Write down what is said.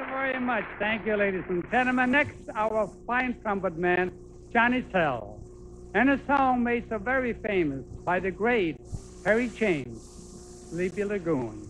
you very much. Thank you, ladies and gentlemen. Next, our fine trumpet man, Johnny Zell. And a song made so very famous by the great Harry James, Sleepy Lagoon.